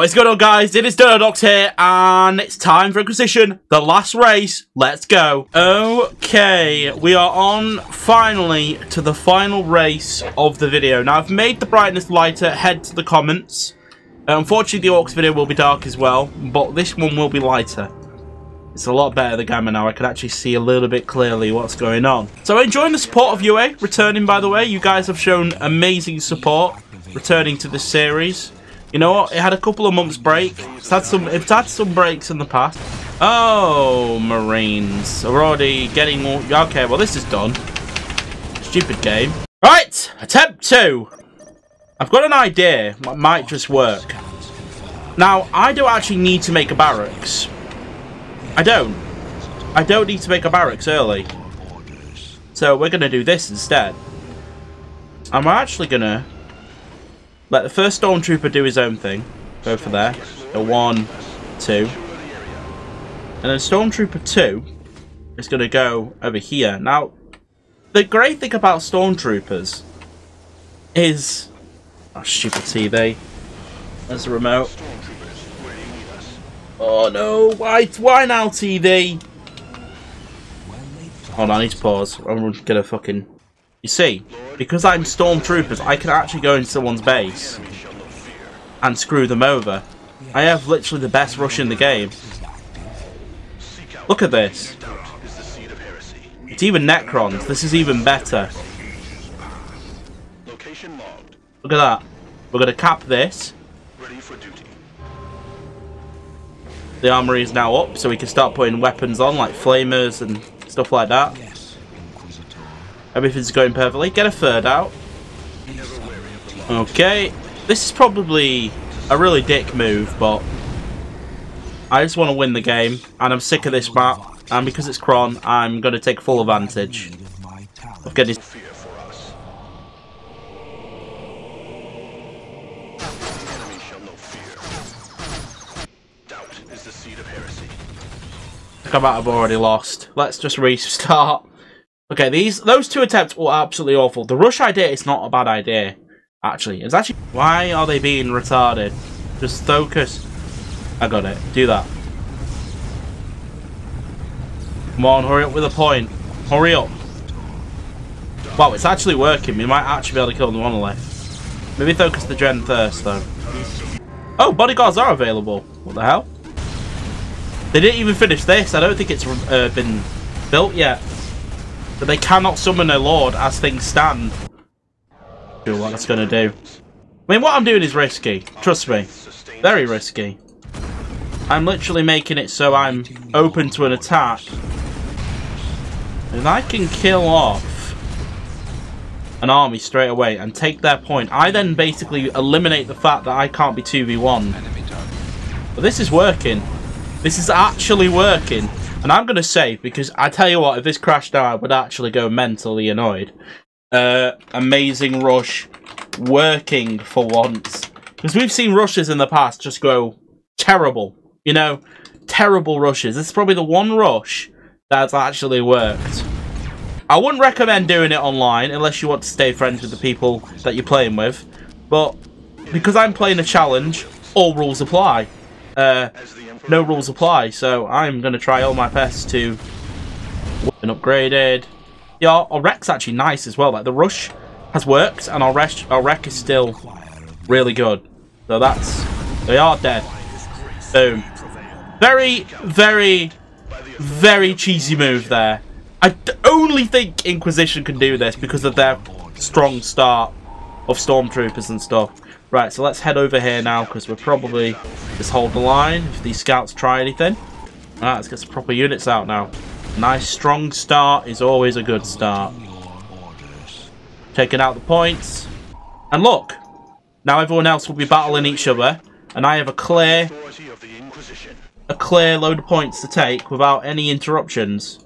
What is going on guys, it is Dododox here, and it's time for Inquisition, the last race, let's go. Okay, we are on, finally, to the final race of the video. Now, I've made the brightness lighter, head to the comments. Uh, unfortunately, the Orks video will be dark as well, but this one will be lighter. It's a lot better, the gamma now, I can actually see a little bit clearly what's going on. So, enjoying the support of UA, returning by the way, you guys have shown amazing support, returning to this series. You know what? It had a couple of months break. It's had some. It's had some breaks in the past. Oh, Marines. We're already getting. Okay, well this is done. Stupid game. Right, attempt two. I've got an idea. What might just work. Now, I don't actually need to make a barracks. I don't. I don't need to make a barracks early. So we're going to do this instead. We're actually going to let the first Stormtrooper do his own thing. Go for there. A one, two. And then Stormtrooper 2 is going to go over here. Now, the great thing about Stormtroopers is... Oh, stupid TV. There's the remote. Oh no, why, why now TV? Hold on, I need to pause. I'm gonna fucking... You see, because I'm stormtroopers, I can actually go into someone's base and screw them over. I have literally the best rush in the game. Look at this. It's even Necrons. This is even better. Look at that. We're going to cap this. The armory is now up, so we can start putting weapons on, like flamers and stuff like that. Everything's going perfectly. Get a third out. Okay. This is probably a really dick move, but I just want to win the game, and I'm sick of this map, and because it's Kron, I'm going to take full advantage of getting... I might have already lost. Let's just restart. Okay, these those two attempts were absolutely awful. The rush idea is not a bad idea, actually. It's actually... Why are they being retarded? Just focus. I got it. Do that. Come on, hurry up with a point. Hurry up. Wow, it's actually working. We might actually be able to kill the monolith. Maybe focus the gen first, though. Oh, bodyguards are available. What the hell? They didn't even finish this. I don't think it's uh, been built yet. But they cannot summon a lord as things stand. Sure what that's going to do. I mean, what I'm doing is risky. Trust me. Very risky. I'm literally making it so I'm open to an attack. And I can kill off an army straight away and take their point. I then basically eliminate the fact that I can't be 2v1. But this is working. This is actually working. And I'm going to say, because I tell you what, if this crashed out, I would actually go mentally annoyed. Uh, amazing rush. Working for once. Because we've seen rushes in the past just go terrible. You know, terrible rushes. This is probably the one rush that's actually worked. I wouldn't recommend doing it online unless you want to stay friends with the people that you're playing with. But because I'm playing a challenge, all rules apply. Uh, no rules apply, so I'm going to try all my best to and upgraded. Yeah, our, req's actually nice as well. Like the rush has worked, and our req, our req is still really good. So that's they are dead. Boom. Very, very, very cheesy move there. I only think Inquisition can do this because of their strong start of Stormtroopers and stuff. Right, so let's head over here now because we're probably just hold the line if these scouts try anything. Alright, let's get some proper units out now. Nice strong start is always a good start. Taking out the points. And look, now everyone else will be battling each other and I have a clear a clear load of points to take without any interruptions.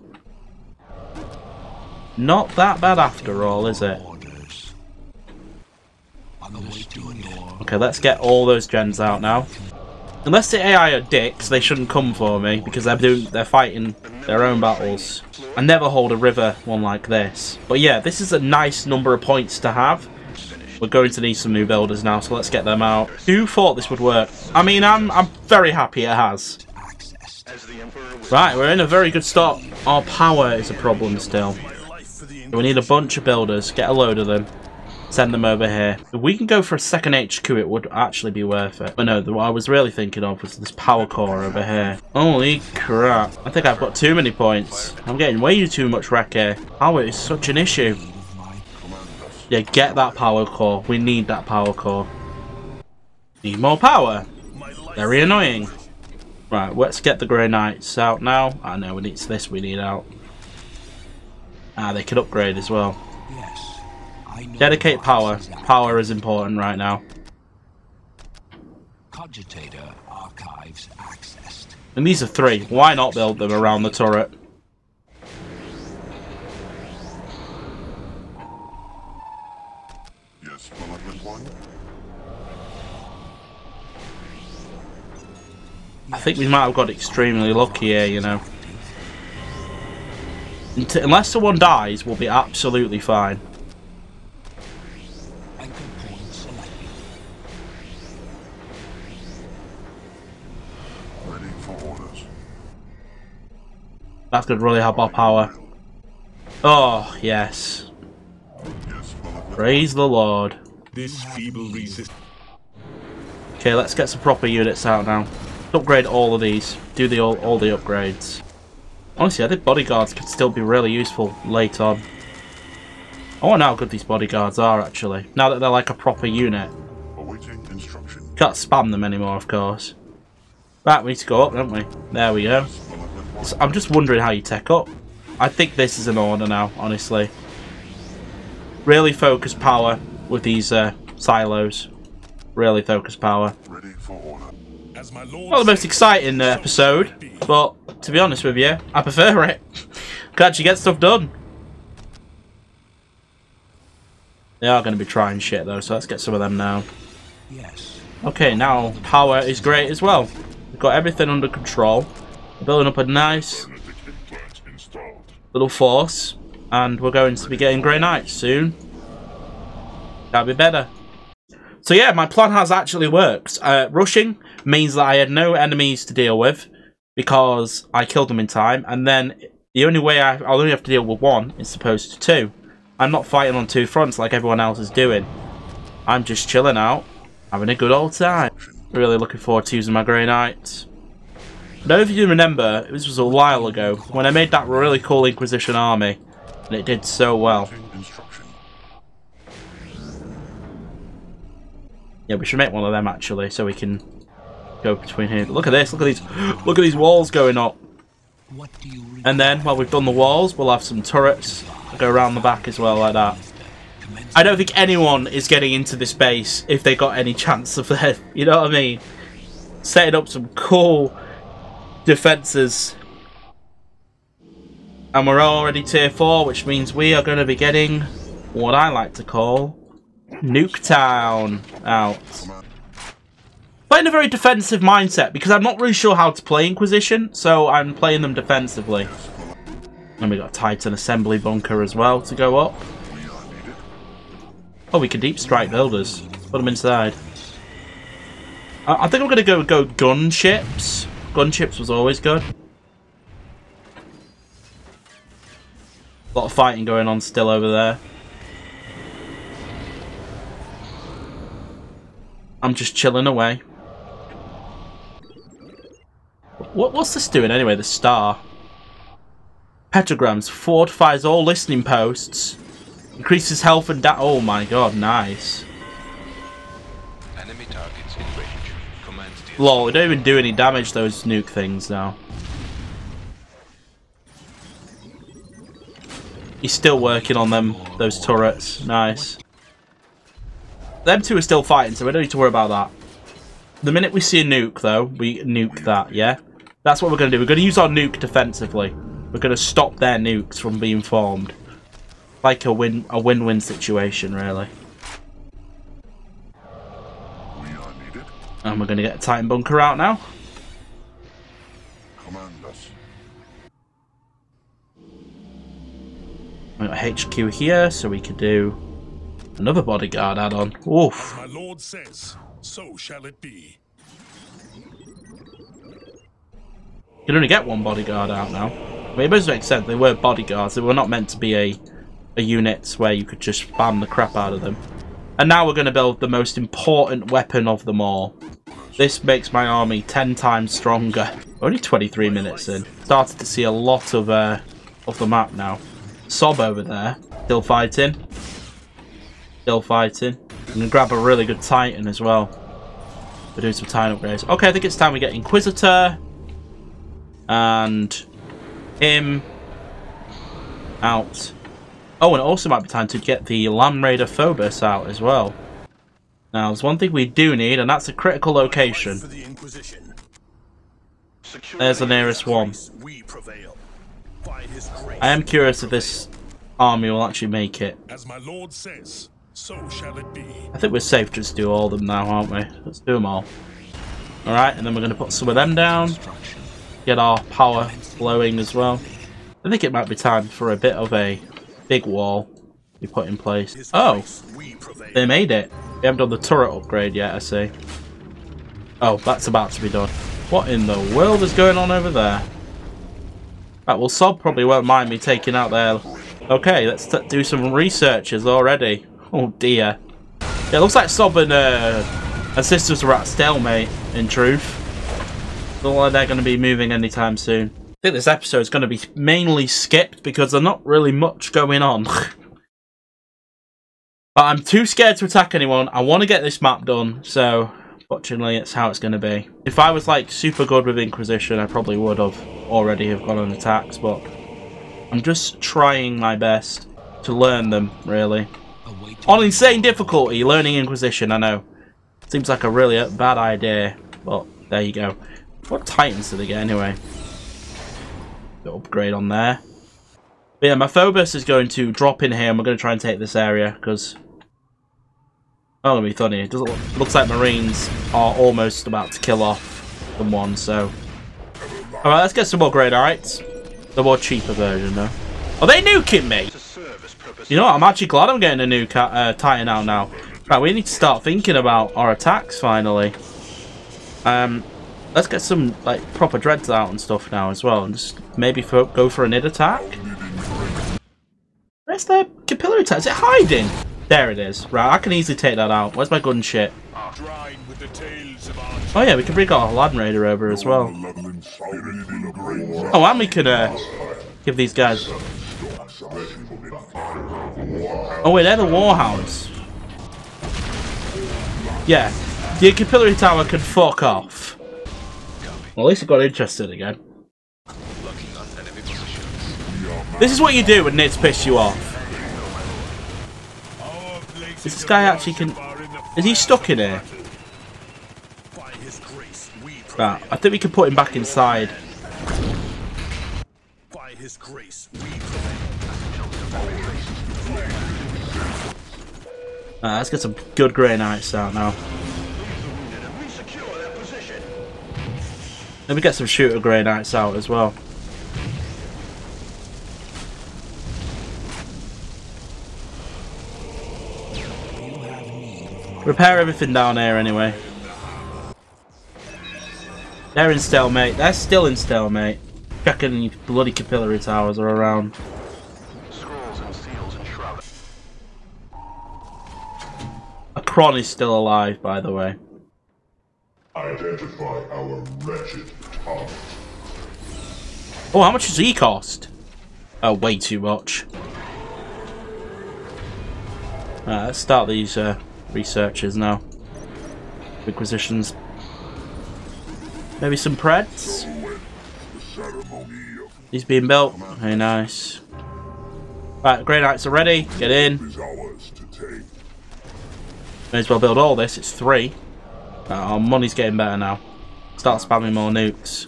Not that bad after all, is it? Okay, let's get all those gens out now. Unless the AI are dicks, they shouldn't come for me because they're doing they're fighting their own battles. I never hold a river one like this. But yeah, this is a nice number of points to have. We're going to need some new builders now, so let's get them out. Who thought this would work? I mean, I'm I'm very happy it has. Right, we're in a very good start. Our power is a problem still. We need a bunch of builders. Get a load of them. Send them over here. If we can go for a second HQ, it would actually be worth it. But no, what I was really thinking of was this power core over here. Holy crap. I think I've got too many points. I'm getting way too much req here. Power is such an issue. Yeah, get that power core. We need that power core. Need more power. Very annoying. Right, let's get the Grey Knights out now. I know, it's this we need out. Ah, they can upgrade as well. Yes, Dedicate power. Power is important right now. Cogitator archives accessed. And these are three. Why not build them around the turret? Yes, one. I think we might have got extremely lucky here, you know. Unless someone dies, we'll be absolutely fine. Going to really help our power. Oh, yes. Praise the Lord. This feeble resist. Okay, let's get some proper units out now. Upgrade all of these. Do the all, all the upgrades. Honestly, I think bodyguards could still be really useful late on. I wonder how good these bodyguards are, actually. Now that they're like a proper unit. Can't spam them anymore, of course. Right, we need to go up, don't we? There we go. So I'm just wondering how you tech up. I think this is an order now, honestly. Really focus power with these uh, silos. Really focus power. Not the most exciting uh, episode, but to be honest with you, I prefer it. Can actually get stuff done. They are going to be trying shit though, so let's get some of them now. Yes. Okay, now power is great as well. We've got everything under control. We're building up a nice little force, and we're going to be getting Grey Knights soon. That'll be better. So yeah, my plan has actually worked. Uh, rushing means that I had no enemies to deal with, because I killed them in time, and then the only way I, I'll only have to deal with one is opposed to two. I'm not fighting on two fronts like everyone else is doing. I'm just chilling out, having a good old time. Really looking forward to using my Grey Knights. I don't know if you remember, this was a while ago, when I made that really cool Inquisition army, and it did so well. Yeah, we should make one of them actually, so we can go between here. Look at this. Look at these. Look at these walls going up. And then, while we've done the walls, we'll have some turrets go around the back as well, like that. I don't think anyone is getting into this base if they got any chance of that. You know what I mean? Setting up some cool defences. And we're already tier 4, which means we are going to be getting what I like to call Nuketown out playing a very defensive mindset because I'm not really sure how to play Inquisition, so I'm playing them defensively. And we got Titan assembly bunker as well to go up. Oh, we can deep strike builders. Put them inside. I, I think I'm to go go gunships. Gunships was always good. A lot of fighting going on still over there. I'm just chilling away. What, what's this doing anyway, the star? Pentagrams fortifies all listening posts. Increases health and da- Oh my god, nice. Enemy targets in range. Commands Lol, we don't even do any damage those nuke things now. He's still working on them, those turrets. Nice. Them two are still fighting, so we don't need to worry about that. The minute we see a nuke, though, we nuke that, yeah? That's what we're going to do. We're going to use our nuke defensively. We're going to stop their nukes from being formed. Like a win a win-win situation, really. We and we're going to get a Titan bunker out now. Command us. We got HQ here, so we could do Another bodyguard add-on. Oof. My lord says, so shall it be. You can only get one bodyguard out now. I mean, it does make sense. They were bodyguards. They were not meant to be a, a unit where you could just spam the crap out of them. And now we're going to build the most important weapon of them all. This makes my army 10 times stronger. Only 23 minutes in. Started to see a lot of uh, of the map now. Sob over there. Still fighting. Still fighting. I'm going to grab a really good Titan as well. We're doing some Titan upgrades. Okay, I think it's time we get Inquisitor. And him out. Oh, and it also might be time to get the Land Raider Phobos out as well. Now, there's one thing we do need, and that's a critical location. There's the nearest one. I am curious if this army will actually make it. As my lord says, so shall it be. I think we're safe to just do all of them now, aren't we? Let's do them all. Alright, and then we're going to put some of them down. Get our power flowing as well. I think it might be time for a bit of a big wall be put in place. Oh, they made it. We haven't done the turret upgrade yet, I see. Oh, that's about to be done. What in the world is going on over there? Right, well, Sob probably won't mind me taking out there. Okay, let's do some researches already. Oh, dear. Yeah, it looks like Sob and, uh, and Sisters were at stalemate, in truth. Don't like they're going to be moving anytime soon. Think this episode is going to be mainly skipped because there's not really much going on. but I'm too scared to attack anyone. I want to get this map done, so fortunately it's how it's going to be. If I was like super good with Inquisition, I probably would have already have gone on attacks, but I'm just trying my best to learn them, really. On insane difficulty, learning Inquisition, I know. Seems like a really bad idea, but there you go. What Titans did they get anyway? Upgrade on there. But yeah, my Phobos is going to drop in here and we're going to try and take this area because... Oh, it'll be funny. It look, looks like Marines are almost about to kill off the one, so... Alright, let's get some more alright? The more cheaper version, though. Are they nuking me? You know what? I'm actually glad I'm getting a new uh, Titan out now. Right, we need to start thinking about our attacks, finally. Um, let's get some like proper dreads out and stuff now as well, and just maybe for, go for an id attack. Where's the capillary attack? Is it hiding? There it is. Right, I can easily take that out. Where's my gun shit? Oh yeah, we can bring our Land Raider over as well. Oh, and we can uh, give these guys. Oh wait, they're the Warhounds. Yeah, the capillary tower can fuck off. Well, at least it got interested again. This is what you do when Nids piss you off. Is this guy actually can... Is he stuck in here? Right, I think we can put him back inside. Right, let's get some good Grey Knights out now. Let me get some shooter Grey Knights out as well. Repair everything down here anyway. They're in stalemate. They're still in stalemate. Checking bloody capillary towers are around. A Kron is still alive, by the way. Identify our wretched target. Oh, how much does he cost? Oh, way too much. Right, let's start these uh, researches now. Requisitions. Maybe some Preds? He's being built. Very nice. Right, Grey Knights are ready. Get in. May as well build all this. It's three. Uh, our money's getting better now. Start spamming more nukes.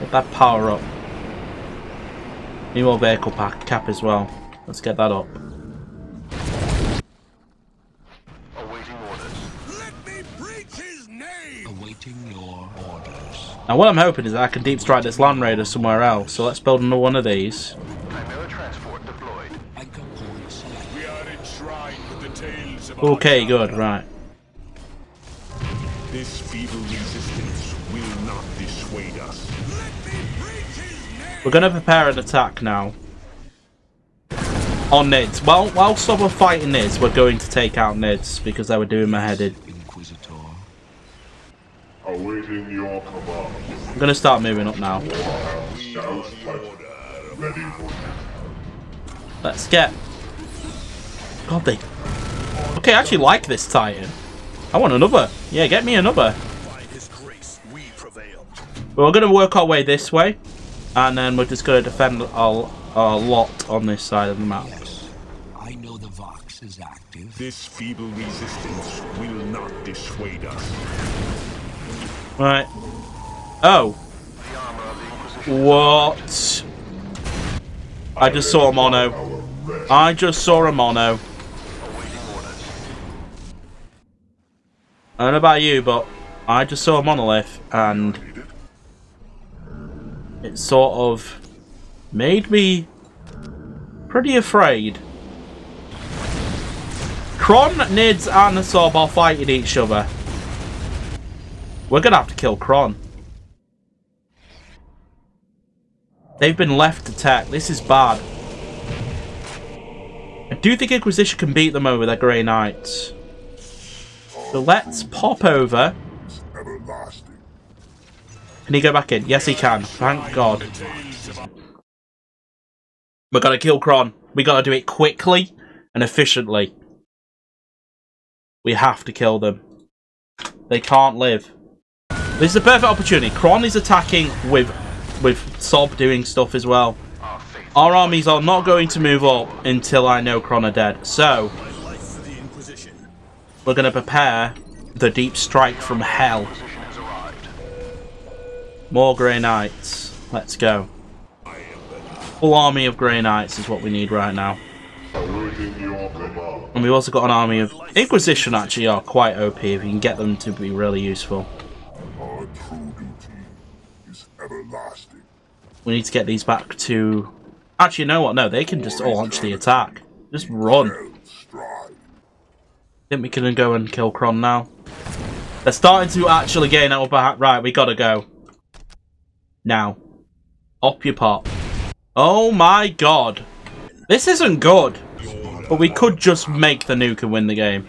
Get that power up. Need more vehicle pack cap as well. Let's get that up. Now what I'm hoping is that I can deep strike this Land Raider somewhere else, so let's build another one of these. Okay, good, right. This feeble resistance will not dissuade us. We're gonna prepare an attack now. On Nids. Well, while some are fighting Nids, we're going to take out Nids because they were doing my head in. Inquisitor. Awaiting your command. I'm going to start moving up now. Sounds pleasant. Ready for Let's get... God, they... Okay, I actually like this Titan. I want another. Yeah, get me another. By his grace, we prevail. We're going to work our way this way. And then we're just going to defend our, our lot on this side of the map. I know the Vox is active. This feeble resistance will not dissuade us. Right. Oh. What? I just saw a mono. I just saw a mono. I don't know about you, but I just saw a monolith and it sort of made me pretty afraid. Kron, Nids, and Sob are fighting each other. We're gonna have to kill Kron. They've been left to tech. This is bad. I do think Inquisition can beat them over their Grey Knights. So let's pop over. Can he go back in? Yes, he can. Thank God. We're gonna kill Kron. We gotta do it quickly and efficiently. We have to kill them. They can't live. This is a perfect opportunity. Kron is attacking with with Sob doing stuff as well. Our armies are not going to move up until I know Kron are dead. So, we're going to prepare the deep strike from hell. More Grey Knights. Let's go. Full army of Grey Knights is what we need right now. And we've also got an army of Inquisition actually are quite OP if you can get them to be really useful. We need to get these back to... Actually, you know what? No, they can just launch the attack. Just run. Stride. think we can go and kill Kron now. They're starting to actually gain our back. Right, we gotta go. Now. Up your pop. Oh my god. This isn't good. But we could just make the nuke and win the game.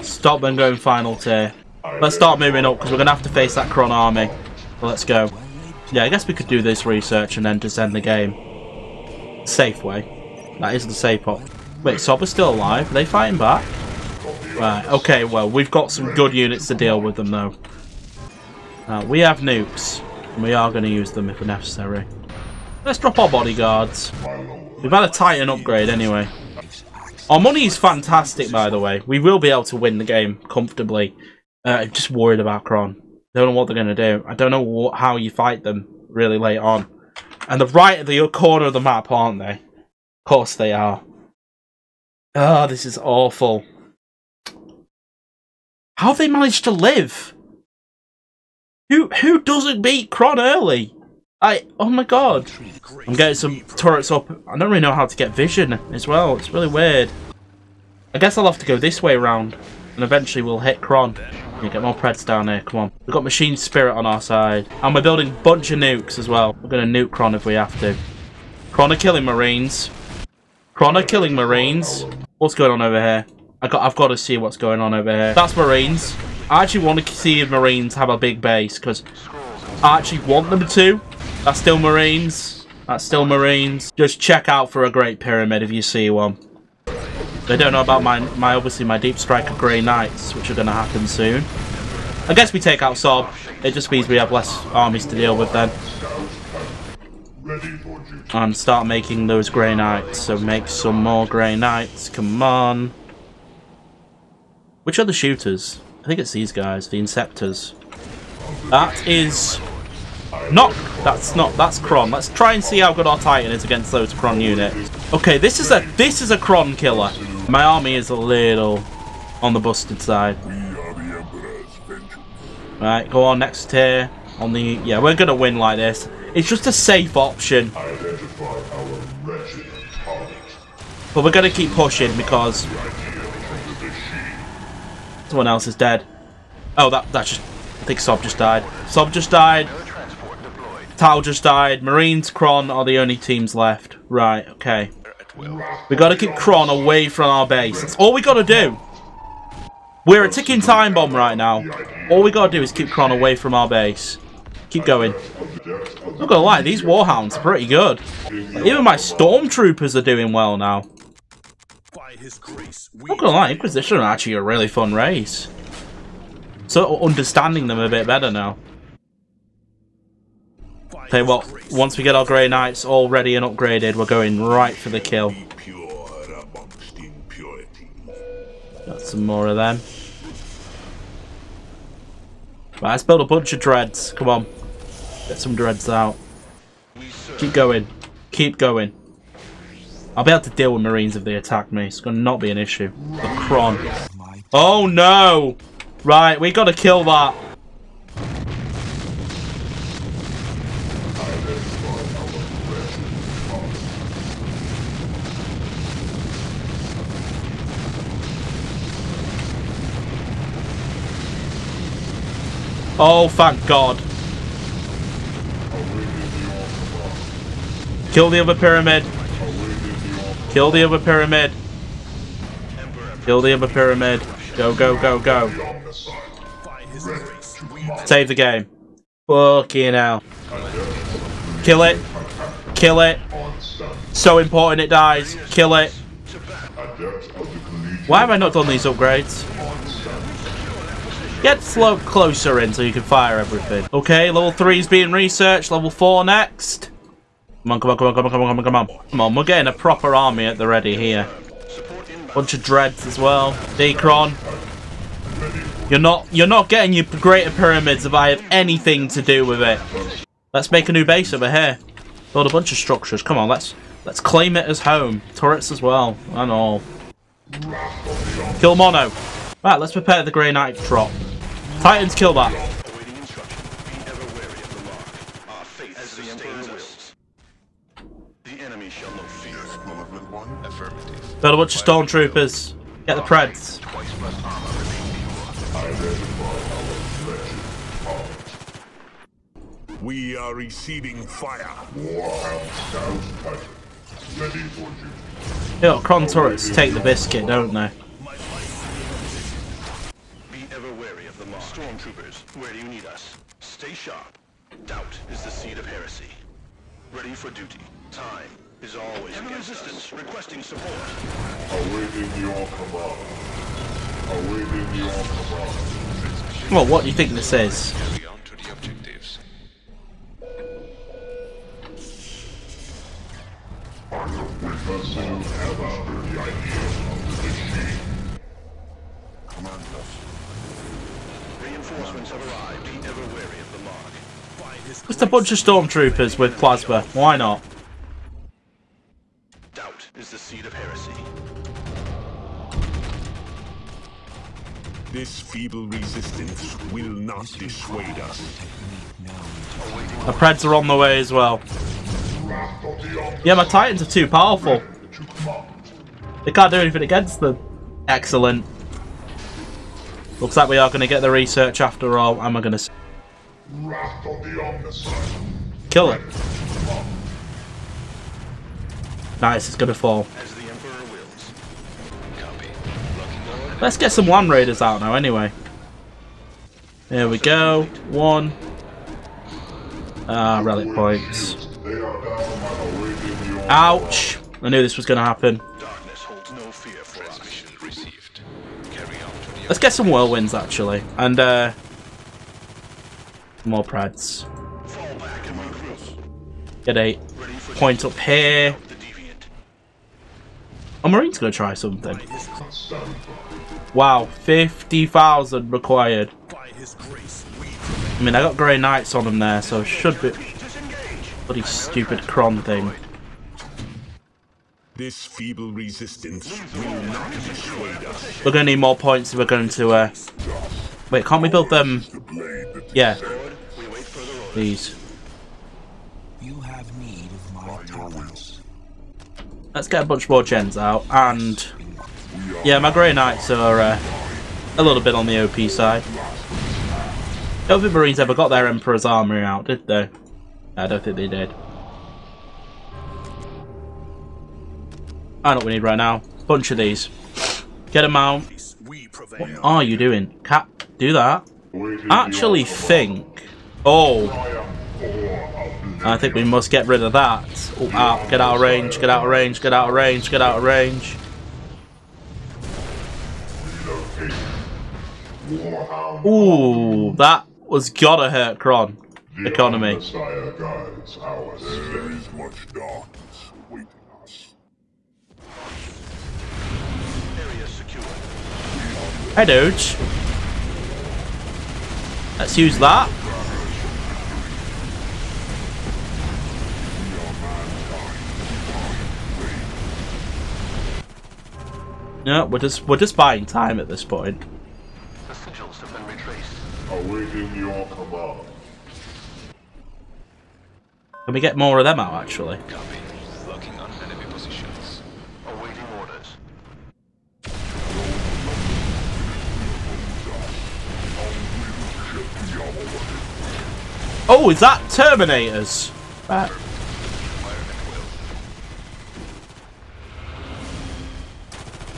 Stop them going final tier. Let's start moving up because we're going to have to face that Kron army. Let's go. Yeah, I guess we could do this research and then just end the game. Safe way. That is the safe op. Wait, Sob is still alive? Are they fighting back? Right, okay, well, we've got some good units to deal with them, though. Uh, we have nukes, and we are going to use them if necessary. Let's drop our bodyguards. We've had a Titan upgrade anyway. Our money is fantastic, by the way. We will be able to win the game comfortably. Uh, I'm just worried about Kron. Don't know what they're going to do. I don't know what, how you fight them really late on. And they're right at the corner of the map, aren't they? Of course they are. Oh, this is awful. How have they managed to live? Who who doesn't beat Kron early? I oh my god. I'm getting some turrets up. I don't really know how to get vision as well. It's really weird. I guess I'll have to go this way around. And eventually we'll hit Kron. Yeah, get more Preds down here. Come on. We've got Machine Spirit on our side. And we're building a bunch of nukes as well. We're going to nuke Kron if we have to. Kron are killing Marines. Kron are killing Marines. What's going on over here? I got, I've got to see what's going on over here. That's Marines. I actually want to see if Marines have a big base because I actually want them to. That's still Marines. That's still Marines. Just check out for a Great Pyramid if you see one. They don't know about my, my obviously my Deep Striker Grey Knights, which are going to happen soon. I guess we take out Sob. It just means we have less armies to deal with then. And start making those Grey Knights. So make some more Grey Knights. Come on. Which are the shooters? I think it's these guys, the Inceptors. That is... Not... That's not... That's Kron. Let's try and see how good our Titan is against those Kron units. Okay, this is a... This is a Kron killer. My army is a little on the busted side. Right, go on, next tier. On the... Yeah, we're to win like this. It's just a safe option. But we're to keep pushing because. Someone else is dead. Oh, that that just. I think Sob just died. Sob just died. Tal just died. Marines, Kron are the only teams left. Right, okay. We gotta keep Kron away from our base. That's all we gotta do. We're a ticking time bomb right now. All we gotta do is keep Kron away from our base. Keep going. Not gonna lie, these Warhounds are pretty good. Even my Stormtroopers are doing well now. Not gonna lie, Inquisition are actually a really fun race. Sort of understanding them a bit better now. Tell you what, once we get our Grey Knights all ready and upgraded, we're going right for the kill. Got some more of them. Right, let's build a bunch of dreads. Come on. Get some dreads out. Keep going. Keep going. I'll be able to deal with Marines if they attack me. It's going to not be an issue. The Kron. Oh no! Right, we got to kill that. Oh, thank God. Kill the other pyramid. Kill the other pyramid. Kill the other pyramid. Go, go, go, go. Save the game. Fucking hell. Kill it. Kill it. So important it dies. Kill it. Why have I not done these upgrades? Get slow closer in so you can fire everything. Okay, level 3 is being researched. Level 4 next. Come on, come on, come on, come on, come on, come on, come on. Come on, we're getting a proper army at the ready here. Bunch of dreads as well. Decron. You're not you're not getting your greater pyramids if I have anything to do with it. Let's make a new base over here. Build a bunch of structures. Come on, let's let's claim it as home. Turrets as well, and all. Kill Mono. Right, let's prepare the Grey Knight drop. Titans, kill that. awaiting instruction. Be ever wary of the mark. Our faith as the Emperor wills. The enemy shall know fear. Movement one. Affirmative. Build a bunch of stormtroopers. Get the Preds. Twice plus armor remain pure. Identify our wretched heart. We are receiving fire. Warhound Scout Titan. Ready for duty. You know, Cron turrets take the biscuit, don't they? Stormtroopers, where do you need us? Stay sharp. Doubt is the seed of heresy. Ready for duty. Time is always against resistance. Requesting support. Awaiting your command. Awaiting your command. Well, what do you think this is? Carry on the objectives. I have witnessed and have mastered the ideas of the machine. Command us. Reinforcements have arrived. Be ever wary of the mark. Just a bunch of stormtroopers with plasma. Why not? doubt is the seed of heresy. This feeble resistance will not dissuade us. technique known to The Preds are on the way as well. Wrath of the Omnissiah Yeah, my Titans are too powerful. They can't do anything against them. Excellent. Looks like we are going to get the research after all. Am I going to Wrath of the kill it? Nice, it's going to fall. As the Emperor wills. Copy. Let's get some Land Raiders out now anyway. Here we go. One. Ah, relic points. They are down and awaiting your Ouch! I knew this was going to happen. Let's get some whirlwinds actually. And, uh. More Prads. Get. Ready Point up here. A Marine's to try something. Wow, 50,000 required. I mean, I got Grey Knights on them there, so should be bloody stupid cron thing. This feeble resistance will not dissuade us. We're going to need more points if we're going to, uh... Wait, can't we build them? the blade that Yeah, We wait further orders. these. You have need of my talents. Let's get a bunch more gens out, and... Yeah, my Grey Knights are, uh... a little bit on the OP side. Don't think Marines ever got their Emperor's armory out, did they? I don't think they did. I don't know what we need right now. Bunch of these. Get them out. What are you doing? Cap, do that. Actually think... Oh, I think we must get rid of that. Oh, out, get out of range, get out of range, get out of range, get out of range. Ooh, that was gotta hurt Kron. Economy. Hey, dudes. Let's use that. No, we're just we're just buying time at this point. The sigils have been retraced. awaiting your command. Can we get more of them out actually? Copy. Locking on enemy positions. Awaiting orders. Oh, is that Terminators? Right. Fire at will.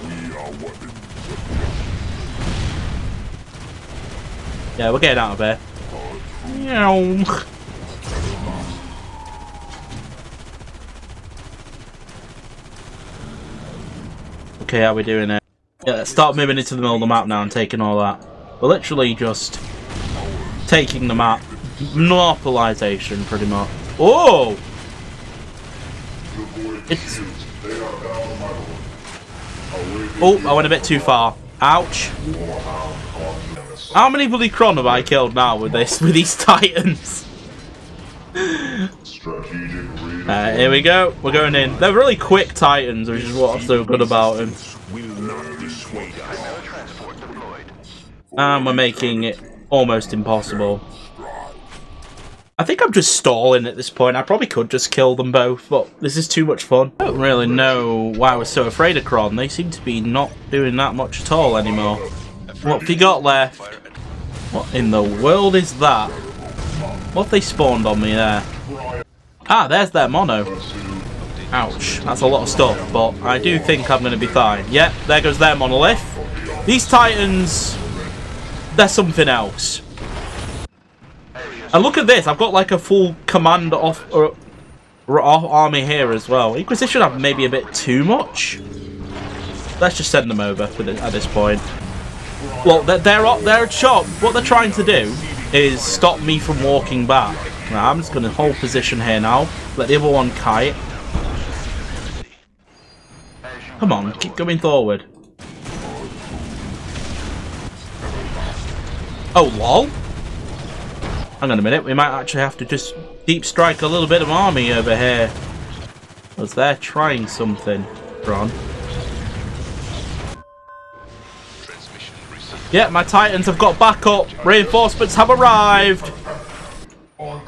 We are weapons Yeah, we're getting out of here. Meow. Okay, how we doing it? Yeah, let's start moving into the middle of the map now and taking all that. We're literally just taking the map. Monopolization, pretty much. Oh! It's... Oh, I went a bit too far. Ouch. How many bloody Kron have I killed now with this, with these titans? Uh, here we go. We're going in. They're really quick titans, which is what's so good about them. And we're making it almost impossible. I think I'm just stalling at this point. I probably could just kill them both, but this is too much fun. I don't really know why we're so afraid of Kron. They seem to be not doing that much at all anymore. What have you got left? What in the world is that? What they spawned on me there? Ah, there's their mono. Ouch, that's a lot of stuff, but I do think I'm going to be fine. Yep, there goes their monolith. These titans, they're something else. And look at this, I've got like a full command off, uh, r- off army here as well. Inquisition have maybe a bit too much. Let's just send them over at this point. Well, they're, they're, they're shot. What they're trying to do is stop me from walking back. Right, I'm just going to hold position here now. Let the other one kite. Come on, keep going forward. Oh, lol. Hang on a minute, we might actually have to just deep strike a little bit of army over here. Because they're trying something, Ron. Yeah, my titans have got backup. Reinforcements have arrived. I've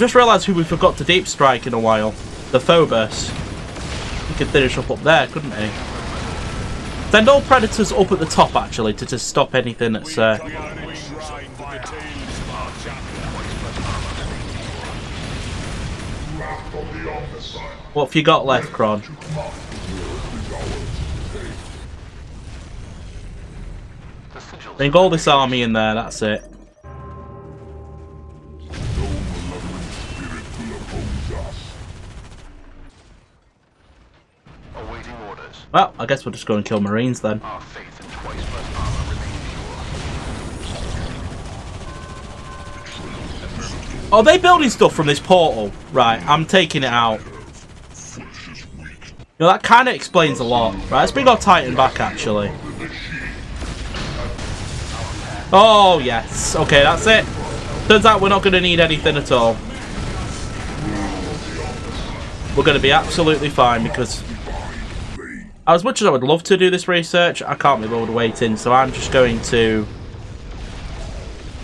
just realised who we forgot to deep strike in a while. The Phobos. He could finish up up there, couldn't he? Send all predators up at the top, actually, to just stop anything that's... Uh... We are enshrined in the tales of our champion. Wrath of the Omnissiah. What have you got left, sigils. Bring all this army in there, that's it. No malevolent spirit will oppose us. Awaiting orders. Well, I guess we'll just go and kill Marines then. Oh, they building stuff from this portal? Right, I'm taking it out. You know, that kind of explains a lot. Right, let's bring our Titan back, actually. Oh, yes. Okay, that's it. Turns out we're not going to need anything at all. We're going to be absolutely fine because... As much as I would love to do this research, I can't be bothered waiting, so I'm just going to...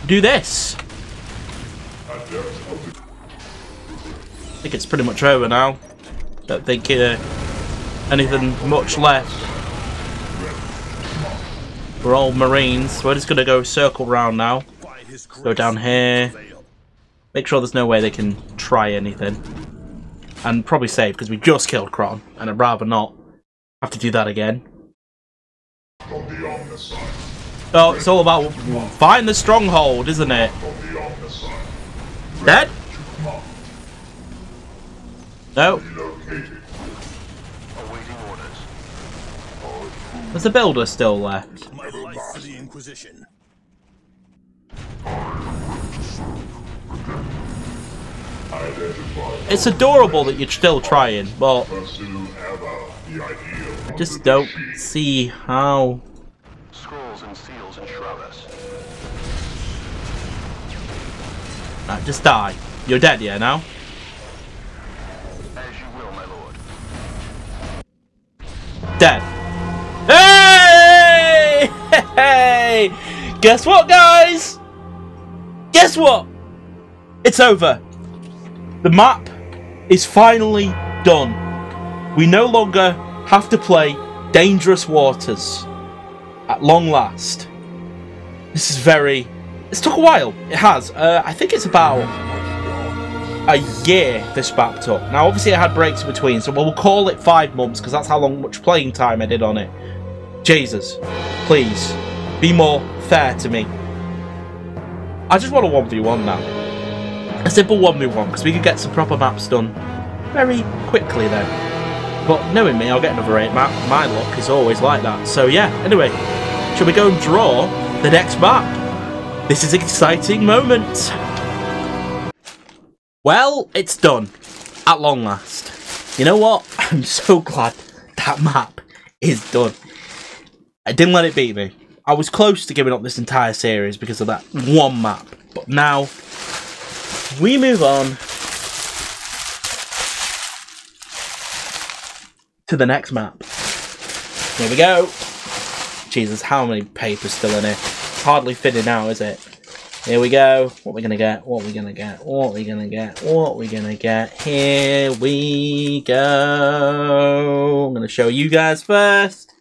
do this. I think it's pretty much over now. Don't think uh, anything much left. We're all Marines. We're just gonna go circle round now. Go down here. Make sure there's no way they can try anything. And probably save, because we just killed Kron, and I'd rather not have to do that again. Oh, it's all about find the stronghold, isn't it? Dead? No. There's a builder still left. My life for the Inquisition. It's adorable that you're still trying, but. I just don't see how. Right, just die. You're dead, yeah, now? As you will, my lord. Dead. Hey! Hey! Guess what, guys? Guess what? It's over. The map is finally done. We no longer have to play Dangerous Waters. At long last. This is very... It's took a while. It has. Uh, I think it's about a year this map took. Now, obviously, I had breaks in between, so we'll call it five months because that's how long much playing time I did on it. Jesus, please be more fair to me. I just want a one v one now, a simple one v one because we could get some proper maps done very quickly then. But knowing me, I'll get another eight map. My luck is always like that. So yeah. Anyway, shall we go and draw the next map? This is an exciting moment. Well, it's done. At long last. You know what? I'm so glad that map is done. I didn't let it beat me. I was close to giving up this entire series because of that one map. But now, we move on to the next map. Here we go. Jesus, how many papers still in here? Hardly fitting now, is it? Here we go. What are we gonna get? What are we gonna get? What are we gonna get? What are we gonna get? Here we go. I'm gonna show you guys first.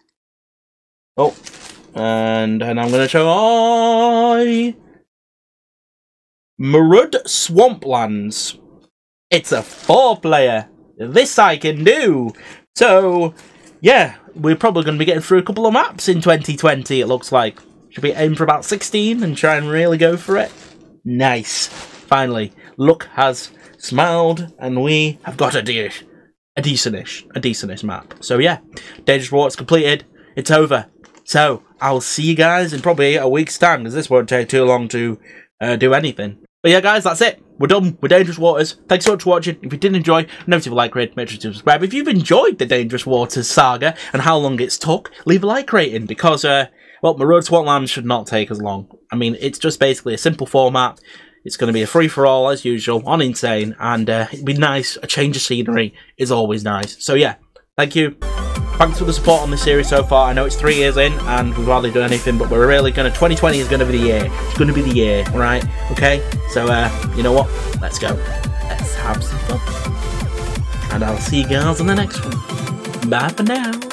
Oh, and and I'm gonna show I Murud Swamplands. It's a four-player. This I can do. So, yeah, we're probably going to be getting through a couple of maps in 2020. It looks like. Should we aim for about 16 and try and really go for it? Nice. Finally, luck has smiled, and we have got a dish. A decentish, a decentish map. So yeah, Dangerous Water's completed. It's over. So I'll see you guys in probably a week's time because this won't take too long to uh, do anything. But yeah, guys, that's it. We're done with Dangerous Waters. Thanks so much for watching. If you did enjoy, remember to like, rate, make sure to subscribe. If you've enjoyed the Dangerous Waters saga and how long it's took, leave a like rating because, uh, well, Marauder Swamplands should not take as long. I mean, it's just basically a simple format. It's going to be a free-for-all, as usual, on Insane, and uh, it'd be nice. A change of scenery is always nice. So yeah, thank you. Thanks for the support on this series so far. I know it's three years in, and we've hardly done anything, but we're really going to... 2020 is going to be the year. It's going to be the year, right? Okay? So, uh, you know what? Let's go. Let's have some fun. And I'll see you guys in the next one. Bye for now.